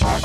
Yeah.